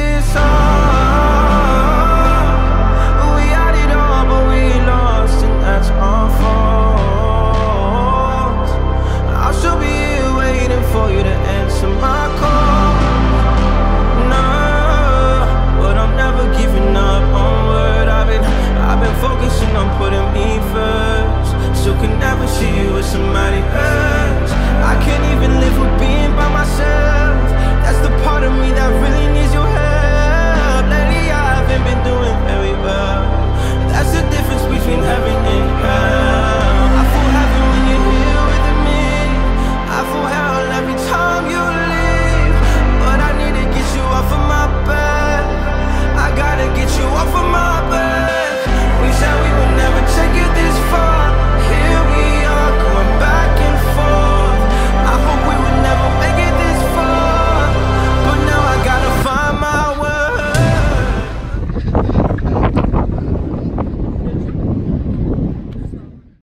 this all